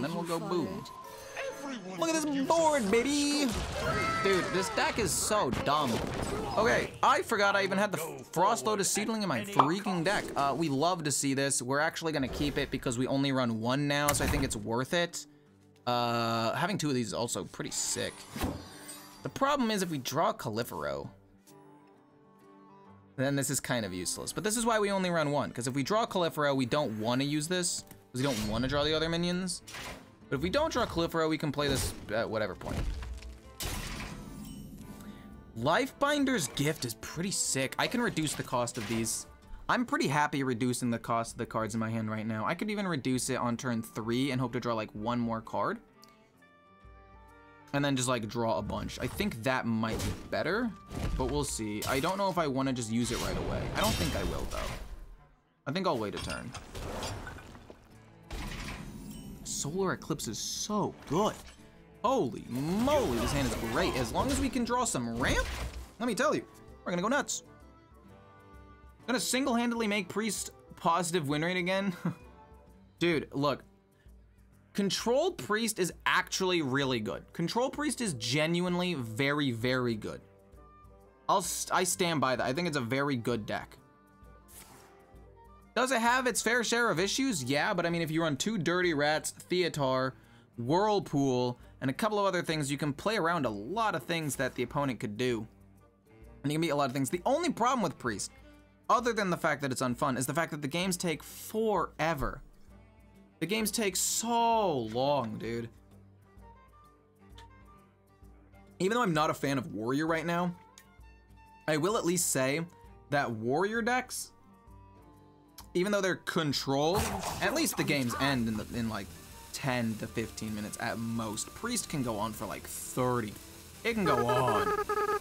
and then we'll go boom. Look at this board, baby! Dude, this deck is so dumb. Okay, I forgot I even had the Frost Lotus Seedling in my freaking deck. Uh, we love to see this. We're actually gonna keep it because we only run one now, so I think it's worth it. Uh, having two of these is also pretty sick. The problem is if we draw Colifero, then this is kind of useless. But this is why we only run one, because if we draw Colifero, we don't want to use this, because we don't want to draw the other minions. But if we don't draw Colifero, we can play this at whatever point. Lifebinder's Gift is pretty sick. I can reduce the cost of these. I'm pretty happy reducing the cost of the cards in my hand right now. I could even reduce it on turn three and hope to draw like one more card. And then just like draw a bunch. I think that might be better, but we'll see. I don't know if I want to just use it right away. I don't think I will though. I think I'll wait a turn. Solar Eclipse is so good. Holy moly, this hand is great. As long as we can draw some ramp, let me tell you, we're gonna go nuts. Gonna single-handedly make Priest positive win rate again. Dude, look. Control Priest is actually really good. Control Priest is genuinely very, very good. I'll st I stand by that. I think it's a very good deck. Does it have its fair share of issues? Yeah, but I mean, if you run two Dirty Rats, Theotar, Whirlpool, and a couple of other things, you can play around a lot of things that the opponent could do. And you can beat a lot of things. The only problem with Priest, other than the fact that it's unfun, is the fact that the games take forever. The games take so long, dude. Even though I'm not a fan of Warrior right now, I will at least say that Warrior decks even though they're controlled, at least the games end in, the, in like 10 to 15 minutes at most. Priest can go on for like 30. It can go on.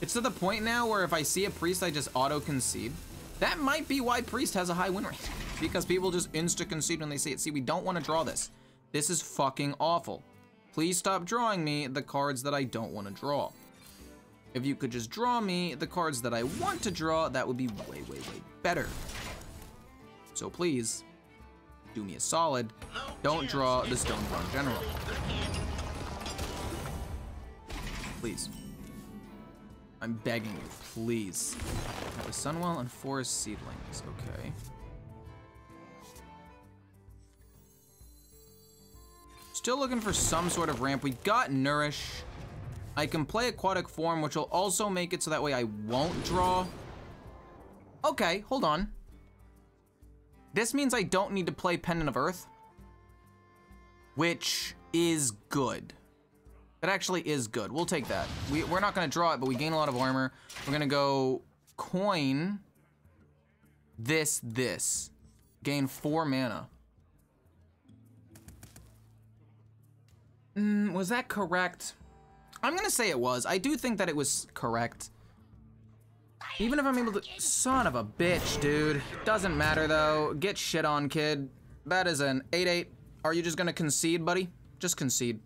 It's to the point now where if I see a Priest, I just auto-concede. That might be why Priest has a high win rate. Because people just insta-concede when they see it. See, we don't want to draw this. This is fucking awful. Please stop drawing me the cards that I don't want to draw. If you could just draw me the cards that I want to draw, that would be way, way, way better. So please, do me a solid. Don't draw the Stoneborn General. Please. I'm begging you, please. Have a Sunwell and Forest Seedlings, okay. Still looking for some sort of ramp. We got Nourish. I can play Aquatic Form, which will also make it so that way I won't draw. Okay, hold on. This means I don't need to play Pendant of Earth, which is good. That actually is good. We'll take that. We, we're not going to draw it, but we gain a lot of armor. We're going to go coin this, this. Gain four mana. Mm, was that correct? I'm gonna say it was. I do think that it was correct. Even if I'm able to, son of a bitch, dude. Doesn't matter though. Get shit on, kid. That is an 8-8. Are you just gonna concede, buddy? Just concede.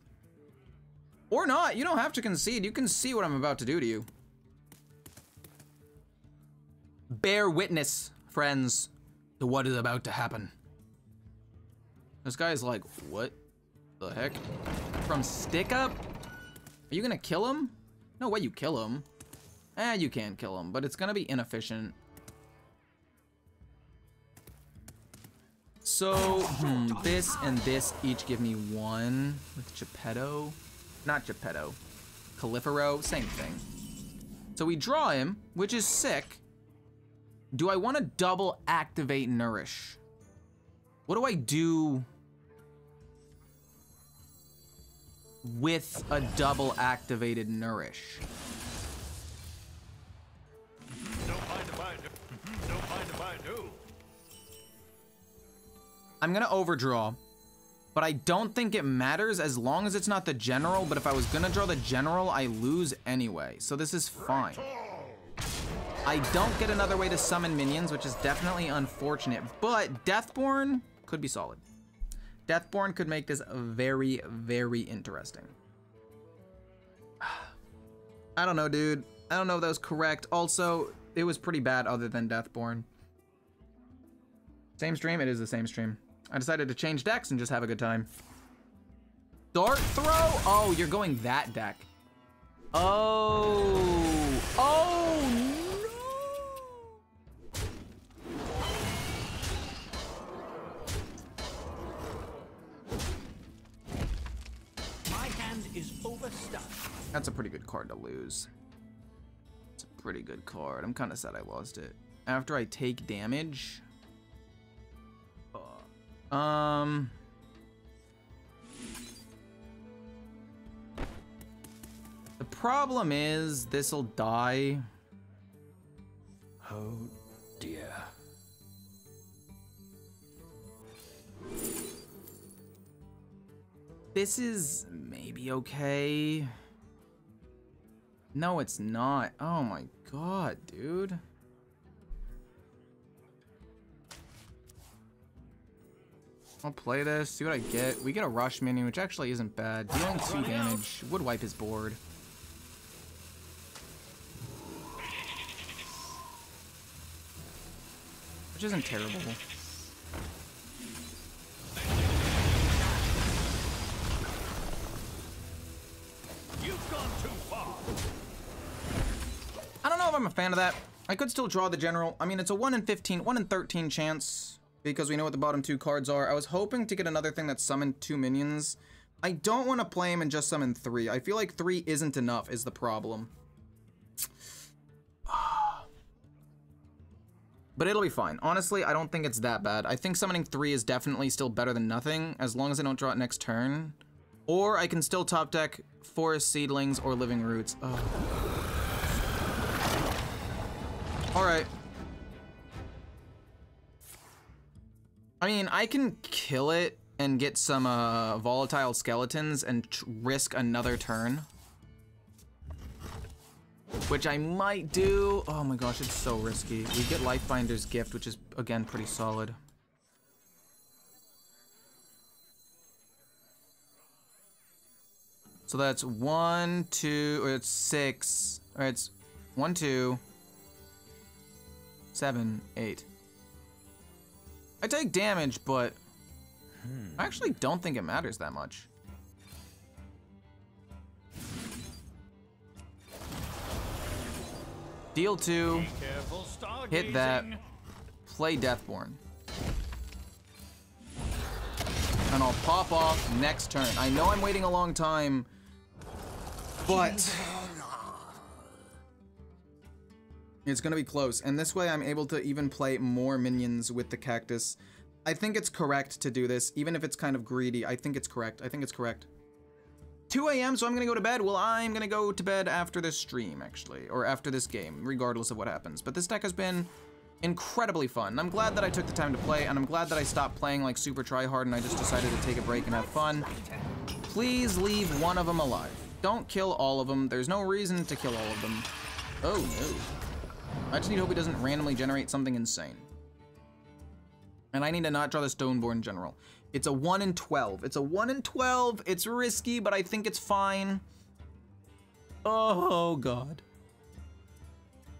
Or not, you don't have to concede. You can see what I'm about to do to you. Bear witness, friends, to what is about to happen. This guy's like, what the heck? From stick up? Are you gonna kill him? No way you kill him. Eh, you can kill him, but it's gonna be inefficient. So, hmm, this and this each give me one with Geppetto. Not Geppetto. Colifero, same thing. So we draw him, which is sick. Do I want to double activate Nourish? What do I do with a double activated Nourish. I'm gonna overdraw, but I don't think it matters as long as it's not the general, but if I was gonna draw the general, I lose anyway, so this is fine. I don't get another way to summon minions, which is definitely unfortunate, but Deathborn could be solid. Deathborn could make this very, very interesting. I don't know, dude. I don't know if that was correct. Also, it was pretty bad other than Deathborn. Same stream? It is the same stream. I decided to change decks and just have a good time. Dart throw? Oh, you're going that deck. Oh. Oh, is overstuffed. That's a pretty good card to lose. It's a pretty good card. I'm kind of sad I lost it. After I take damage... uh, Um... The problem is, this'll die. Oh dear. This is maybe okay. No, it's not. Oh my god, dude. I'll play this, see what I get. We get a rush minion, which actually isn't bad. Dealing 2 damage would wipe his board. Which isn't terrible. I'm a fan of that. I could still draw the general. I mean, it's a 1 in 15, 1 in 13 chance because we know what the bottom two cards are. I was hoping to get another thing that summoned two minions. I don't want to play him and just summon three. I feel like three isn't enough is the problem. But it'll be fine. Honestly, I don't think it's that bad. I think summoning three is definitely still better than nothing, as long as I don't draw it next turn. Or I can still top deck Forest Seedlings or Living Roots. Oh. Alright. I mean, I can kill it and get some uh, volatile skeletons and risk another turn. Which I might do. Oh my gosh, it's so risky. We get Lifebinder's Gift, which is, again, pretty solid. So that's one, two, or it's six. Or it's one, two, seven, eight. I take damage, but I actually don't think it matters that much. Deal two, Careful, hit that, play Deathborn. And I'll pop off next turn. I know I'm waiting a long time, but it's gonna be close. And this way I'm able to even play more minions with the cactus. I think it's correct to do this, even if it's kind of greedy. I think it's correct. I think it's correct. 2 a.m., so I'm gonna go to bed. Well, I'm gonna go to bed after this stream, actually, or after this game, regardless of what happens. But this deck has been incredibly fun. I'm glad that I took the time to play, and I'm glad that I stopped playing like super try hard and I just decided to take a break and have fun. Please leave one of them alive. Don't kill all of them. There's no reason to kill all of them. Oh no. I just need to hope he doesn't randomly generate something insane. And I need to not draw the Stoneborn General. It's a 1 in 12. It's a 1 in 12. It's risky, but I think it's fine. Oh, God.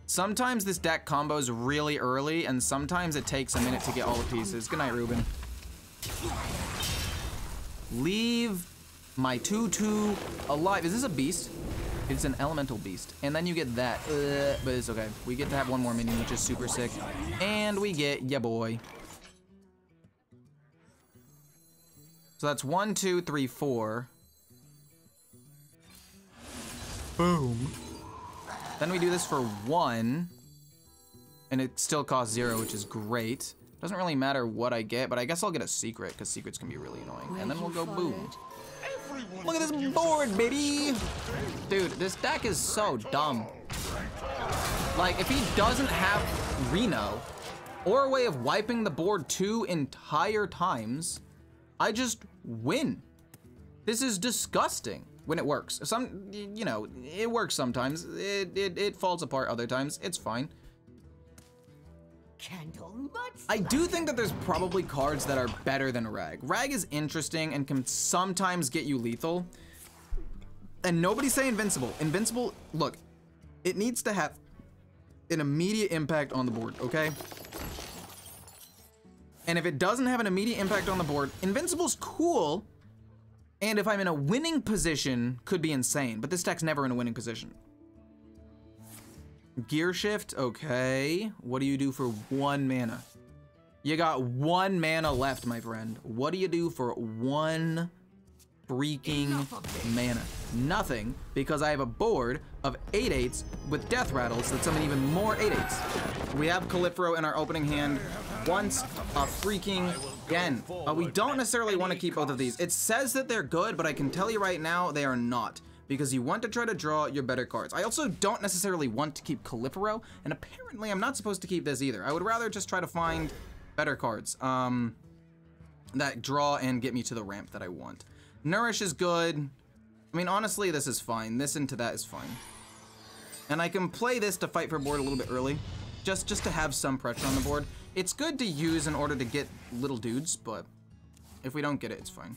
Sometimes this deck combos really early, and sometimes it takes a minute to get all the pieces. Good night, Ruben. Leave my 2-2 alive. Is this a beast? It's an elemental beast. And then you get that. Uh, but it's okay. We get to have one more minion, which is super sick. And we get ya boy. So that's one, two, three, four. Boom. Then we do this for one. And it still costs zero, which is great. Doesn't really matter what I get, but I guess I'll get a secret, because secrets can be really annoying. And then we'll go boom. Look at this board, baby! Dude, this deck is so dumb. Like, if he doesn't have Reno, or a way of wiping the board two entire times, I just win. This is disgusting when it works. Some, you know, it works sometimes. It, it, it falls apart other times. It's fine. I do think that there's probably cards that are better than Rag. Rag is interesting and can sometimes get you lethal. And nobody say Invincible. Invincible, look, it needs to have an immediate impact on the board, okay? And if it doesn't have an immediate impact on the board, Invincible's cool. And if I'm in a winning position, could be insane. But this deck's never in a winning position. Gear shift, okay. What do you do for one mana? You got one mana left, my friend. What do you do for one freaking mana? Nothing, because I have a board of 8-8s with death rattles that summon even more 8-8s. We have Calypso in our opening hand once a freaking again. Uh, we don't necessarily want to keep both of these. It says that they're good, but I can tell you right now, they are not because you want to try to draw your better cards. I also don't necessarily want to keep Calypso, and apparently I'm not supposed to keep this either. I would rather just try to find better cards um, that draw and get me to the ramp that I want. Nourish is good. I mean, honestly, this is fine. This into that is fine. And I can play this to fight for board a little bit early, just, just to have some pressure on the board. It's good to use in order to get little dudes, but if we don't get it, it's fine.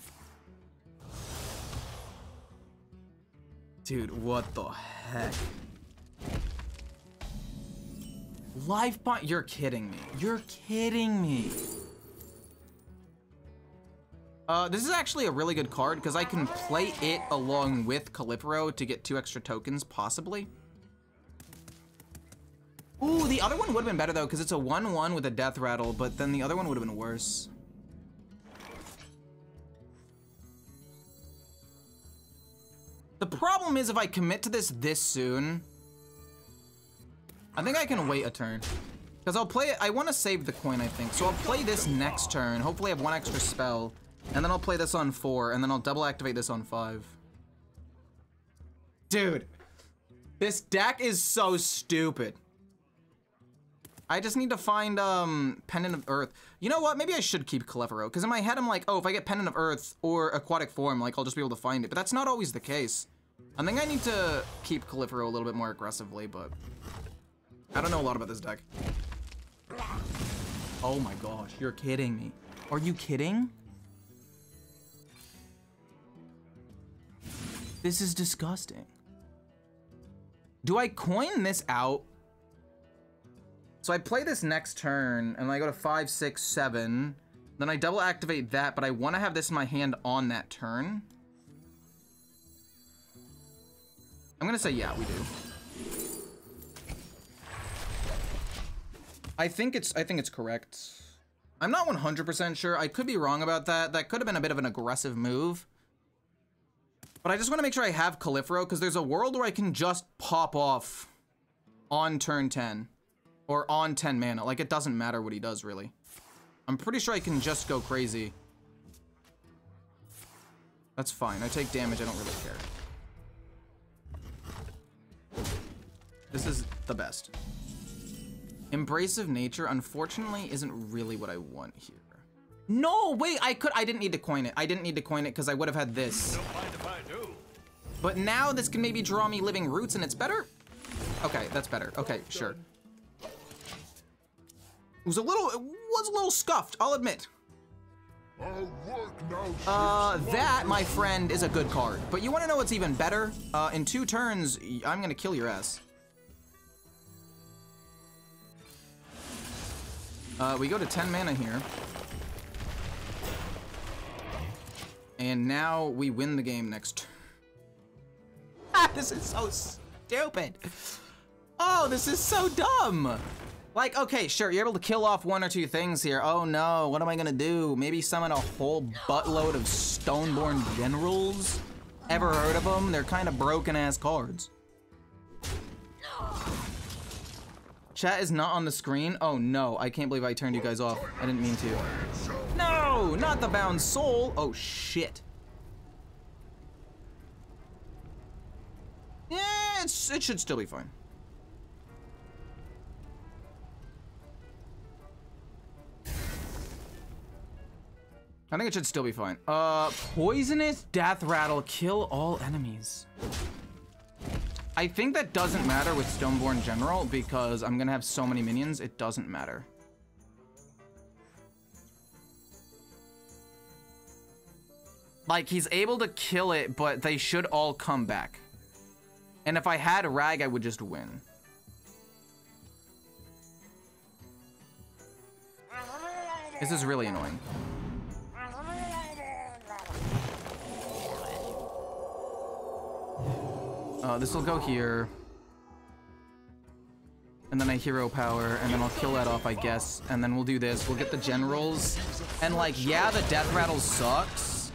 Dude, what the heck? Life bond? You're kidding me. You're kidding me. Uh, this is actually a really good card because I can play it along with Calypso to get two extra tokens, possibly. Ooh, the other one would have been better though because it's a 1-1 with a death rattle, but then the other one would have been worse. The problem is if I commit to this this soon, I think I can wait a turn. Because I'll play it, I want to save the coin, I think. So I'll play this next turn, hopefully I have one extra spell, and then I'll play this on four, and then I'll double activate this on five. Dude, this deck is so stupid. I just need to find um, Pendant of Earth. You know what? Maybe I should keep Calypso, because in my head I'm like, oh, if I get Pendant of Earth or Aquatic Form, like I'll just be able to find it. But that's not always the case. I think I need to keep Calypso a little bit more aggressively, but I don't know a lot about this deck. Oh my gosh, you're kidding me. Are you kidding? This is disgusting. Do I coin this out? So I play this next turn, and I go to five, six, seven. Then I double activate that, but I want to have this in my hand on that turn. I'm gonna say yeah, we do. I think it's I think it's correct. I'm not 100% sure. I could be wrong about that. That could have been a bit of an aggressive move. But I just want to make sure I have Calypso because there's a world where I can just pop off on turn 10 or on 10 mana. Like it doesn't matter what he does really. I'm pretty sure I can just go crazy. That's fine. I take damage. I don't really care. This is the best. Embrace of nature, unfortunately, isn't really what I want here. No, wait, I could, I didn't need to coin it. I didn't need to coin it because I would have had this. But now this can maybe draw me living roots and it's better? Okay, that's better. Okay, sure. It was a little, it was a little scuffed, I'll admit. Uh, that, my friend, is a good card. But you want to know what's even better? Uh, in two turns, I'm gonna kill your ass. Uh, we go to 10 mana here. And now we win the game next. this is so stupid. Oh, this is so dumb. Like, okay, sure, you're able to kill off one or two things here. Oh no, what am I gonna do? Maybe summon a whole buttload of Stoneborn Generals? Ever heard of them? They're kind of broken ass cards. Chat is not on the screen. Oh no, I can't believe I turned you guys off. I didn't mean to. No, not the bound soul. Oh shit. Yeah, it's, it should still be fine. I think it should still be fine. Uh, poisonous death rattle, kill all enemies. I think that doesn't matter with Stoneborn General because I'm gonna have so many minions, it doesn't matter. Like, he's able to kill it, but they should all come back. And if I had Rag, I would just win. This is really annoying. Uh, this will go here. And then I hero power, and then I'll kill that off, I guess. And then we'll do this. We'll get the generals. And like, yeah, the death rattle sucks.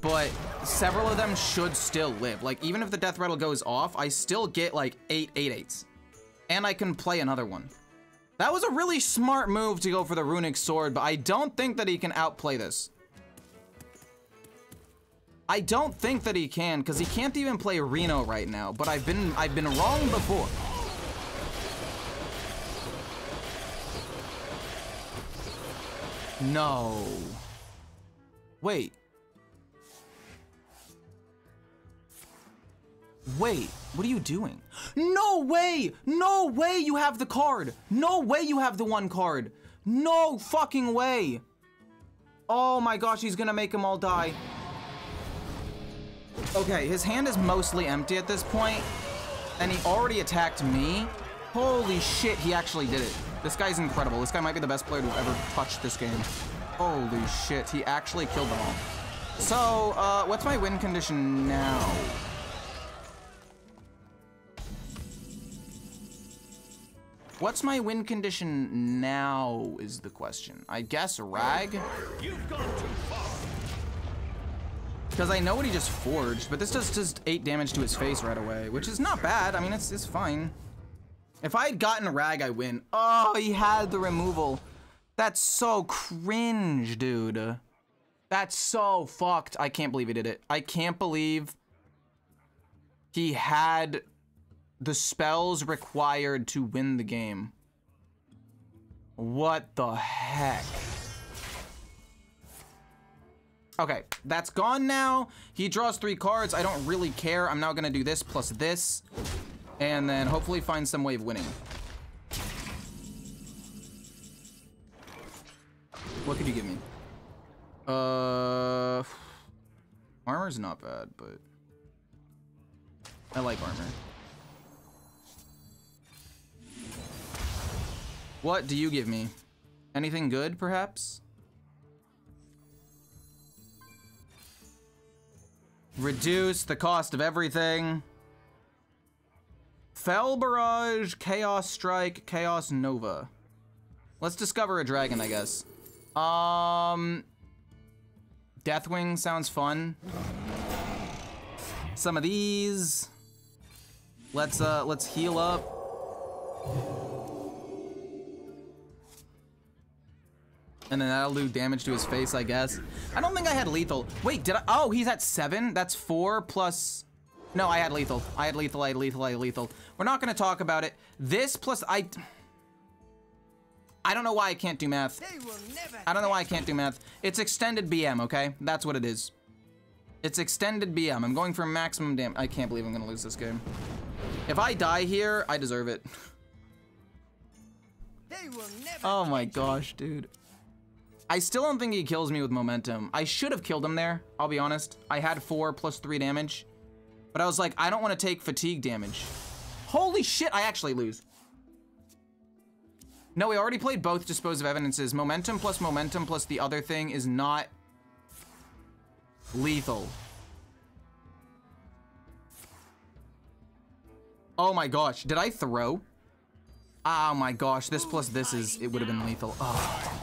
But several of them should still live. Like, even if the death rattle goes off, I still get like eight eight eights. And I can play another one. That was a really smart move to go for the runic sword, but I don't think that he can outplay this. I don't think that he can, because he can't even play Reno right now, but I've been I've been wrong before. No. Wait. Wait, what are you doing? No way! No way you have the card! No way you have the one card! No fucking way! Oh my gosh, he's gonna make them all die. Okay, his hand is mostly empty at this point, and he already attacked me. Holy shit, he actually did it. This guy's incredible. This guy might be the best player to ever touch this game. Holy shit, he actually killed them all. So, uh, what's my win condition now? What's my win condition now is the question. I guess Rag? You've gone too far. Because I know what he just forged, but this does just 8 damage to his face right away, which is not bad. I mean, it's, it's fine. If I had gotten a Rag, I win. Oh, he had the removal. That's so cringe, dude. That's so fucked. I can't believe he did it. I can't believe he had the spells required to win the game. What the heck? Okay, that's gone now. He draws three cards. I don't really care. I'm now gonna do this plus this. And then hopefully find some way of winning. What could you give me? Uh, armor's not bad, but I like armor. What do you give me? Anything good, perhaps? Reduce the cost of everything. Fel Barrage, Chaos Strike, Chaos Nova. Let's discover a dragon, I guess. Um, Deathwing sounds fun. Some of these. Let's uh, let's heal up. And then that'll do damage to his face, I guess. I don't think I had lethal. Wait, did I? Oh, he's at seven? That's four plus... No, I had lethal. I had lethal, I had lethal, I had lethal. We're not gonna talk about it. This plus I... I don't know why I can't do math. I don't know why I can't do math. It's extended BM, okay? That's what it is. It's extended BM. I'm going for maximum damage. I can't believe I'm gonna lose this game. If I die here, I deserve it. oh my gosh, dude. I still don't think he kills me with momentum. I should have killed him there, I'll be honest. I had four plus three damage. But I was like, I don't want to take fatigue damage. Holy shit, I actually lose. No, we already played both Dispose of Evidences. Momentum plus momentum plus the other thing is not lethal. Oh my gosh, did I throw? Oh my gosh, this plus this is, it would have been lethal. Oh.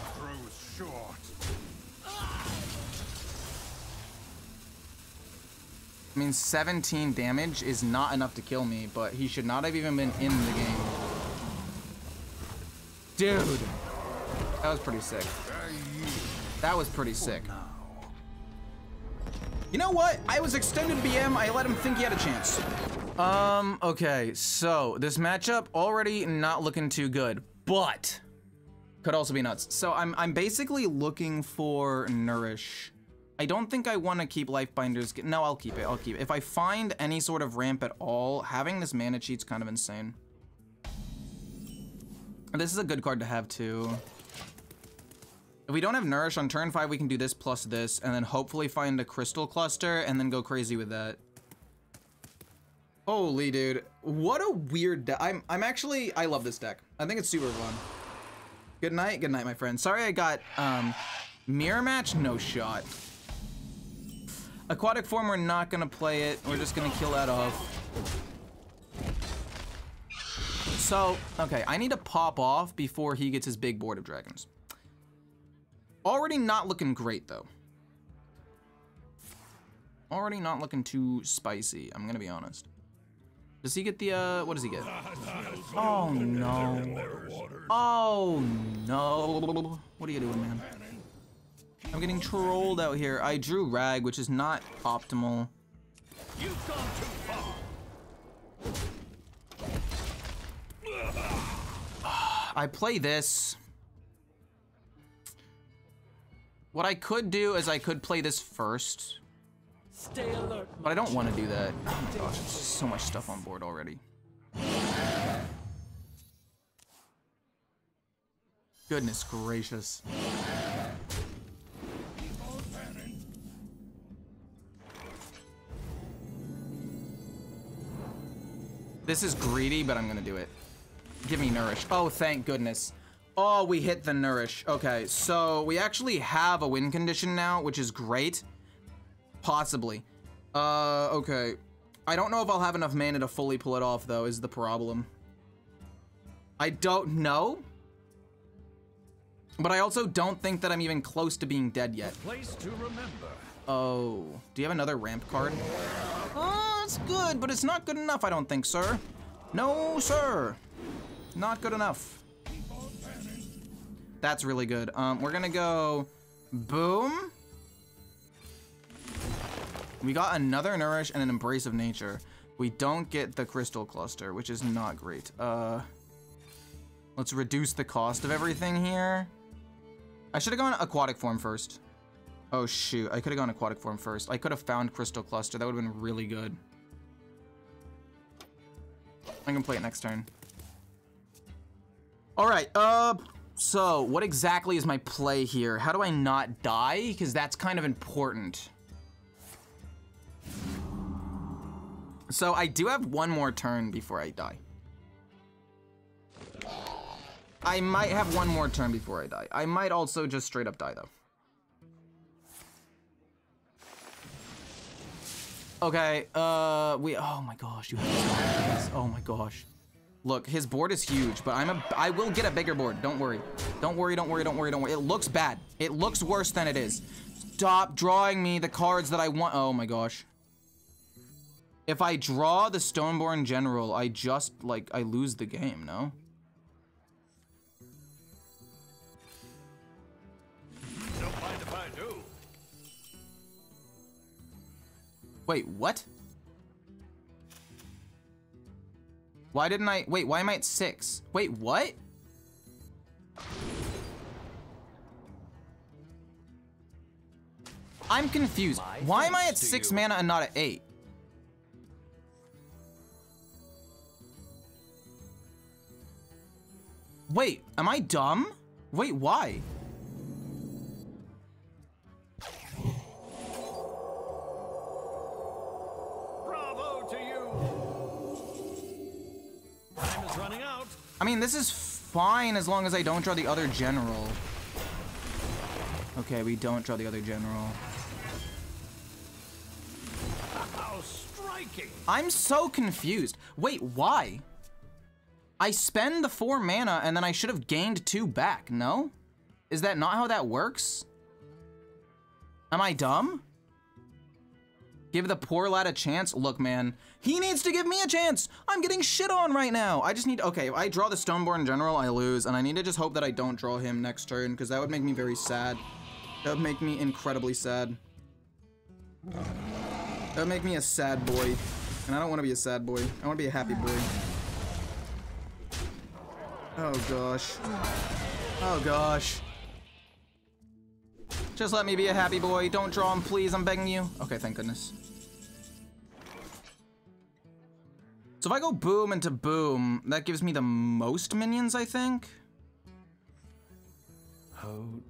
I mean, 17 damage is not enough to kill me, but he should not have even been in the game. Dude. That was pretty sick. That was pretty sick. You know what? I was extended BM. I let him think he had a chance. Um, okay. So, this matchup already not looking too good, but could also be nuts. So, I'm, I'm basically looking for Nourish. I don't think I want to keep Lifebinders. No, I'll keep it. I'll keep it. If I find any sort of ramp at all, having this mana cheat's kind of insane. This is a good card to have too. If we don't have Nourish on turn 5, we can do this plus this, and then hopefully find a Crystal Cluster, and then go crazy with that. Holy dude. What a weird deck. I'm, I'm actually, I love this deck. I think it's super fun. Good night, good night, my friend. Sorry I got um, mirror match, no shot. Aquatic form, we're not gonna play it. We're just gonna kill that off. So, okay, I need to pop off before he gets his big board of dragons. Already not looking great, though. Already not looking too spicy, I'm gonna be honest. Does he get the, uh, what does he get? Oh, no. Oh, no. What are you doing, man? I'm getting trolled out here. I drew Rag, which is not optimal. You've gone too far. I play this. What I could do is I could play this first. Stay alert. But I don't want to do that. Oh gosh, there's so much stuff on board already. Goodness gracious. This is greedy, but I'm gonna do it. Give me Nourish. Oh, thank goodness. Oh, we hit the Nourish. Okay, so we actually have a win condition now, which is great. Possibly. Uh, okay. I don't know if I'll have enough mana to fully pull it off, though, is the problem. I don't know. But I also don't think that I'm even close to being dead yet. Place to remember. Oh, do you have another ramp card? Oh, it's good, but it's not good enough, I don't think, sir. No, sir. Not good enough. That's really good. Um, we're gonna go boom. We got another nourish and an embrace of nature. We don't get the crystal cluster, which is not great. Uh, let's reduce the cost of everything here. I should have gone aquatic form first. Oh shoot, I could have gone aquatic form first. I could have found crystal cluster. That would have been really good. I can play it next turn. All right, uh, so what exactly is my play here? How do I not die? Because that's kind of important. So I do have one more turn before I die. I might have one more turn before I die. I might also just straight up die though. Okay, uh, we, oh my gosh, you have. Oh my gosh. Look, his board is huge, but I'm a, I will get a bigger board. Don't worry. Don't worry, don't worry, don't worry, don't worry. It looks bad. It looks worse than it is. Stop drawing me the cards that I want. Oh my gosh. If I draw the Stoneborn General, I just, like, I lose the game, no? Wait, what? Why didn't I, wait, why am I at six? Wait, what? I'm confused. My Why am I at six you. mana and not at eight? Wait, am I dumb? Wait, why? Mean, this is fine as long as I don't draw the other general. Okay, we don't draw the other general. How striking. I'm so confused. Wait, why? I spend the four mana and then I should have gained two back, no? Is that not how that works? Am I dumb? Give the poor lad a chance? Look, man, he needs to give me a chance. I'm getting shit on right now. I just need, okay, if I draw the Stoneborn General, I lose, and I need to just hope that I don't draw him next turn, because that would make me very sad. That would make me incredibly sad. That would make me a sad boy. And I don't want to be a sad boy. I want to be a happy boy. Oh gosh. Oh gosh. Just let me be a happy boy. Don't draw him, please. I'm begging you. Okay, thank goodness. So if I go boom into boom, that gives me the most minions, I think. Oh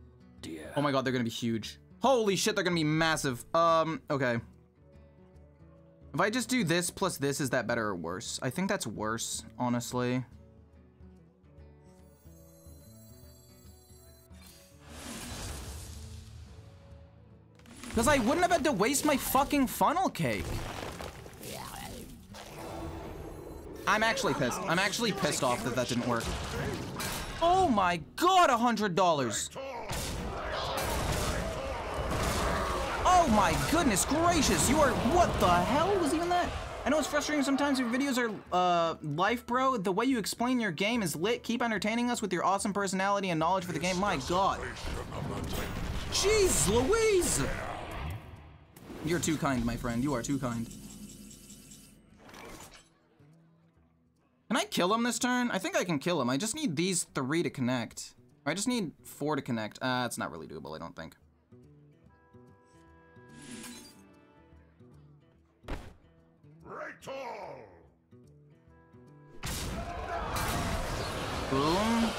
dear. Oh my god, they're gonna be huge. Holy shit, they're gonna be massive. Um, okay. If I just do this plus this, is that better or worse? I think that's worse, honestly. Because I wouldn't have had to waste my fucking funnel cake. I'm actually pissed. I'm actually pissed off that that didn't work. Oh my god, a hundred dollars. Oh my goodness gracious, you are, what the hell was even that? I know it's frustrating sometimes your videos are, uh, life bro. The way you explain your game is lit. Keep entertaining us with your awesome personality and knowledge for the game. My god. Jeez Louise! You're too kind, my friend. You are too kind. Can I kill him this turn? I think I can kill him. I just need these three to connect. I just need four to connect. Uh, it's not really doable, I don't think. Boom.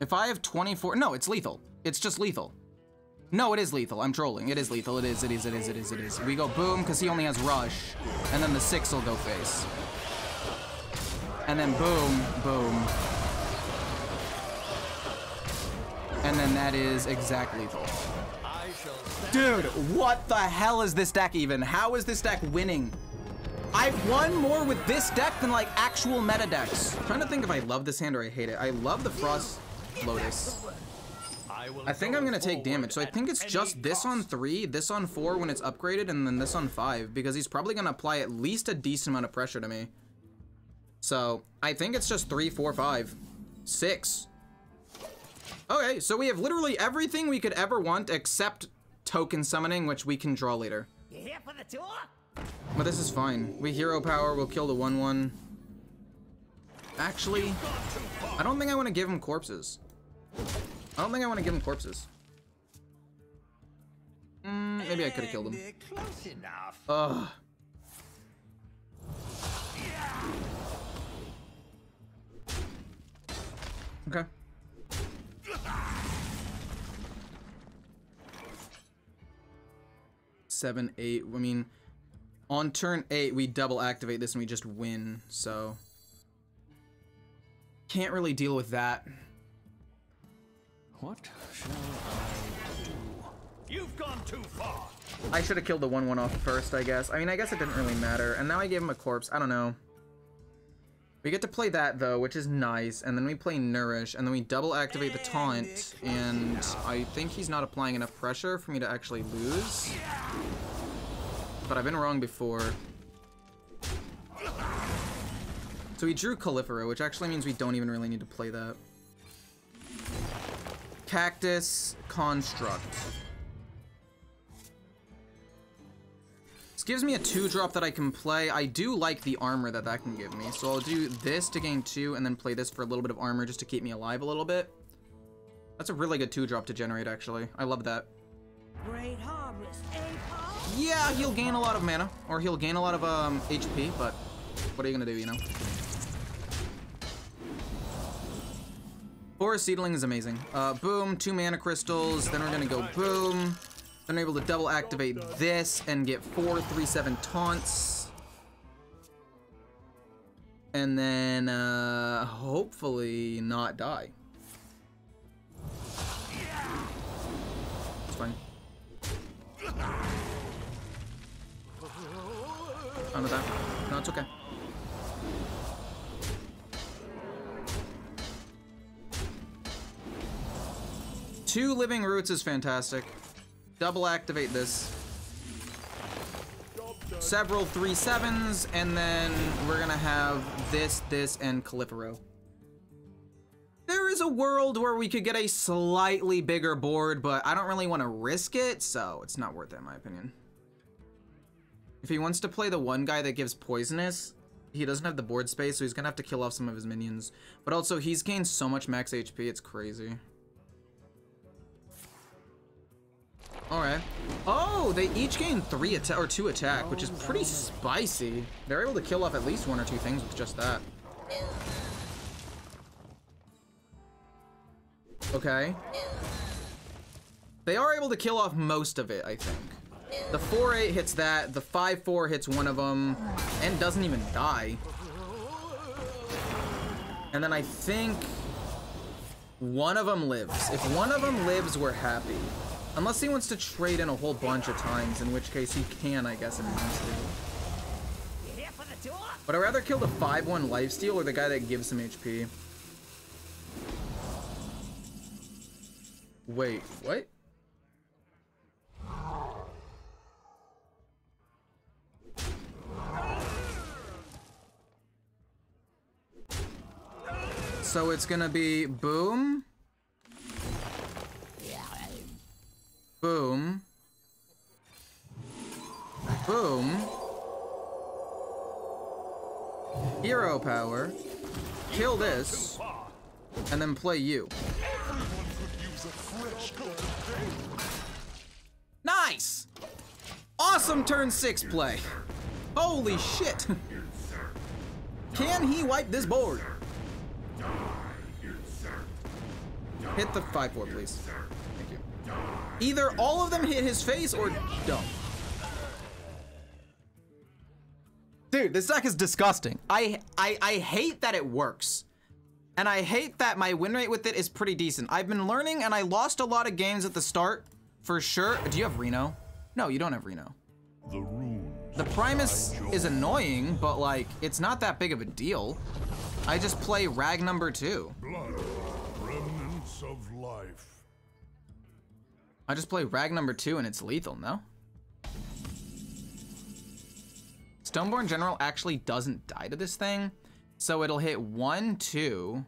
If I have 24, no, it's lethal. It's just lethal. No, it is lethal. I'm trolling. It is lethal. It is, it is, it is, it is, it is. We go boom, because he only has rush. And then the six will go face. And then boom, boom. And then that is exact lethal. Dude, what the hell is this deck even? How is this deck winning? I've won more with this deck than like actual meta decks. I'm trying to think if I love this hand or I hate it. I love the Frost Lotus. I think I'm gonna take damage, so I think it's just this on three, this on four when it's upgraded, and then this on five, because he's probably gonna apply at least a decent amount of pressure to me. So, I think it's just three, four, five, six. Okay, so we have literally everything we could ever want except token summoning, which we can draw later. You here for the tour? But this is fine. We hero power, we'll kill the 1-1. Actually, I don't think I want to give him corpses. I don't think I want to give him corpses. Mm, maybe I could have killed him. Close enough. Ugh. Okay. Seven, eight. I mean, on turn eight, we double activate this and we just win, so. Can't really deal with that. What shall I do? You've gone too far. I should have killed the 1-1 off first, I guess. I mean, I guess it didn't really matter. And now I gave him a corpse. I don't know. We get to play that, though, which is nice. And then we play Nourish, and then we double activate the taunt. And I think he's not applying enough pressure for me to actually lose. But I've been wrong before. So he drew Colifero, which actually means we don't even really need to play that. Cactus Construct. This gives me a two drop that I can play. I do like the armor that that can give me. So I'll do this to gain two and then play this for a little bit of armor just to keep me alive a little bit. That's a really good two drop to generate actually. I love that. Great harvest, Yeah, he'll gain a lot of mana or he'll gain a lot of um, HP, but what are you gonna do, you know? Forest Seedling is amazing. Uh, boom, two mana crystals, then we're gonna go boom. Then we're able to double activate this and get four, three, seven taunts. And then, uh, hopefully not die. It's fine. Fine with that. No, it's okay. Two living roots is fantastic. Double activate this. Several three sevens, and then we're gonna have this, this, and Colifero. There is a world where we could get a slightly bigger board, but I don't really want to risk it, so it's not worth it in my opinion. If he wants to play the one guy that gives poisonous, he doesn't have the board space, so he's gonna have to kill off some of his minions. But also, he's gained so much max HP, it's crazy. Alright. Oh, they each gain three attack or two attack, which is pretty spicy. They're able to kill off at least one or two things with just that. Okay. They are able to kill off most of it, I think. The 4-8 hits that, the 5-4 hits one of them, and doesn't even die. And then I think One of them lives. If one of them lives, we're happy. Unless he wants to trade in a whole bunch of times, in which case he can, I guess, if he wants to. You here for the tour? But I'd rather kill the 5-1 lifesteal or the guy that gives him HP. Wait, what? So it's gonna be. Boom. Power. Kill this. And then play you. Nice! Awesome turn six play. Holy shit. Can he wipe this board? Hit the 5-4, please. Thank you. Either all of them hit his face or don't. Dude, this deck is disgusting. I, I, I hate that it works. And I hate that my win rate with it is pretty decent. I've been learning and I lost a lot of games at the start, for sure. Do you have Reno? No, you don't have Reno. The runes. The Primus is annoying, but like, it's not that big of a deal. I just play Rag number two. Blood. Of life. I just play Rag number two and it's lethal, no? Stoneborn General actually doesn't die to this thing, so it'll hit one, two,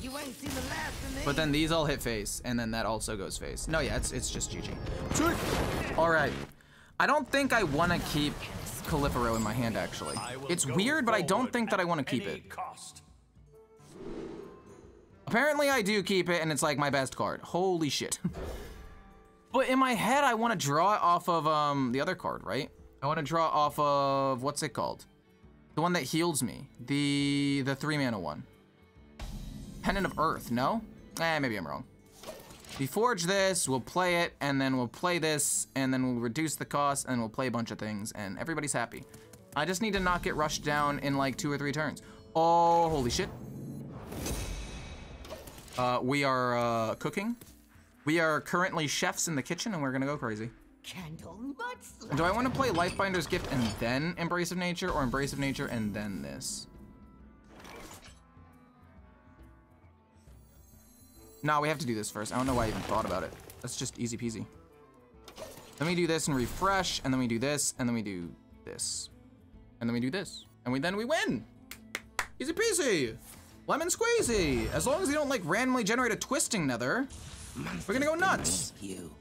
You ain't seen the last of me. but then these all hit face, and then that also goes face. No, yeah, it's, it's just GG. All right. I don't think I want to keep Colifero in my hand, actually. It's weird, but I don't think that I want to keep it. Cost. Apparently I do keep it and it's like my best card. Holy shit. but in my head, I want to draw it off of um the other card, right? I want to draw off of, what's it called? The one that heals me. The, the three mana one. Pendant of Earth, no? Eh, maybe I'm wrong. We forge this, we'll play it, and then we'll play this, and then we'll reduce the cost, and we'll play a bunch of things, and everybody's happy. I just need to not get rushed down in like two or three turns. Oh, holy shit. Uh, we are uh, cooking. We are currently chefs in the kitchen, and we're gonna go crazy. Candle. Do I want to play Lifebinder's Gift and then Embrace of Nature, or Embrace of Nature and then this? Nah, we have to do this first. I don't know why I even thought about it. That's just easy peasy. Then we do this and refresh, and then we do this, and then we do this. And then we do this. And we then we win! Easy peasy! Lemon squeezy! As long as you don't like randomly generate a twisting nether, we're gonna go nuts! You.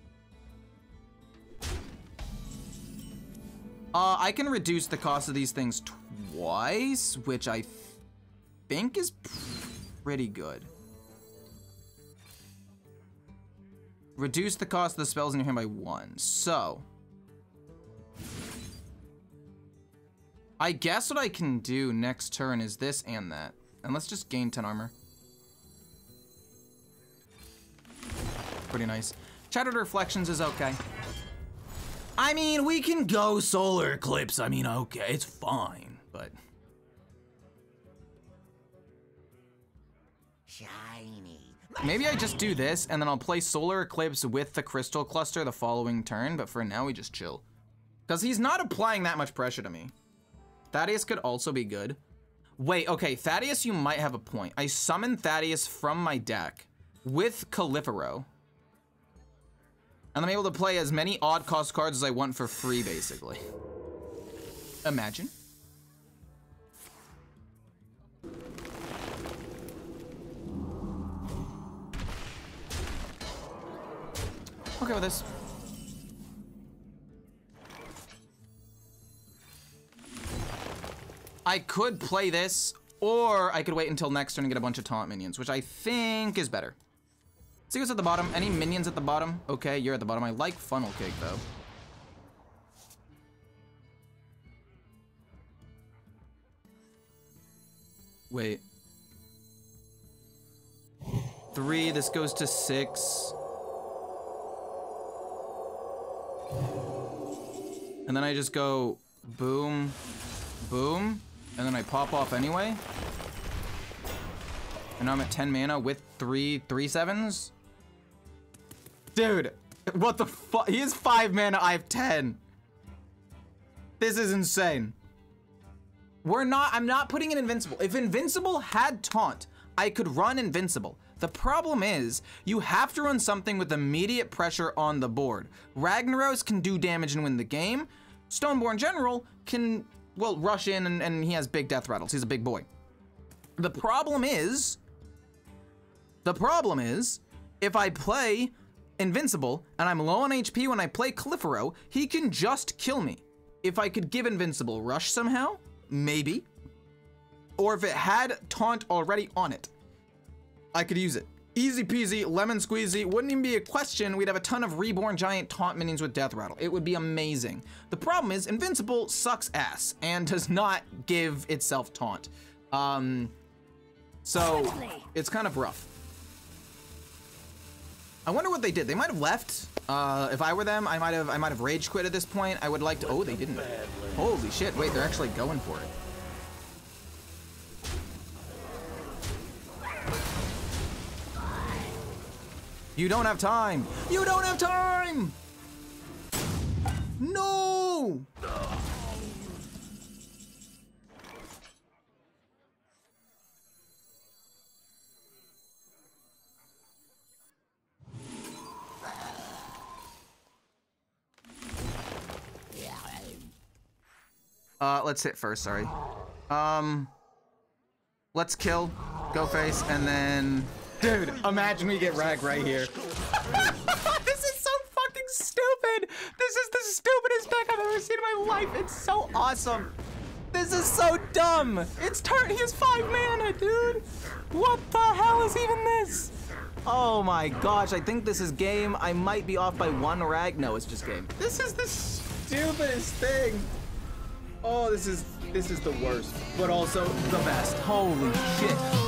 Uh, I can reduce the cost of these things twice, which I think is pretty good. Reduce the cost of the spells in your hand by one. So, I guess what I can do next turn is this and that. And let's just gain 10 armor. Pretty nice. Shattered Reflections is okay. I mean, we can go Solar Eclipse. I mean, okay, it's fine, but... Shiny. Maybe I just do this, and then I'll play Solar Eclipse with the Crystal Cluster the following turn, but for now we just chill. Because he's not applying that much pressure to me. Thaddeus could also be good. Wait, okay, Thaddeus, you might have a point. I summon Thaddeus from my deck with Colifero. And I'm able to play as many odd cost cards as I want for free, basically. Imagine. Okay with this. I could play this, or I could wait until next turn and get a bunch of taunt minions, which I think is better. See what's at the bottom? Any minions at the bottom? Okay, you're at the bottom. I like funnel cake, though. Wait. Three, this goes to six. And then I just go boom, boom, and then I pop off anyway. And now I'm at 10 mana with three three sevens. Dude, what the fuck? He has five mana, I have 10. This is insane. We're not, I'm not putting in Invincible. If Invincible had Taunt, I could run Invincible. The problem is, you have to run something with immediate pressure on the board. Ragnaros can do damage and win the game. Stoneborn General can, well, rush in and, and he has big death rattles. He's a big boy. The problem is, the problem is, if I play Invincible and I'm low on HP when I play Colifero, he can just kill me. If I could give Invincible Rush somehow, maybe. Or if it had Taunt already on it, I could use it. Easy peasy, lemon squeezy, wouldn't even be a question. We'd have a ton of reborn giant taunt minions with death rattle. It would be amazing. The problem is Invincible sucks ass and does not give itself taunt. Um, so it's kind of rough. I wonder what they did. They might have left. Uh, if I were them, I might have I might have rage quit at this point. I would like to. Oh, they didn't. Holy shit! Wait, they're actually going for it. You don't have time. You don't have time. No. Uh, let's hit first, sorry. Um, let's kill, go face, and then... Dude, imagine we get Rag right here. this is so fucking stupid! This is the stupidest deck I've ever seen in my life. It's so awesome. This is so dumb. It's turn. He has five mana, dude. What the hell is even this? Oh my gosh, I think this is game. I might be off by one rag. No, it's just game. This is the stupidest thing. Oh, this is this is the worst, but also the best. Holy shit.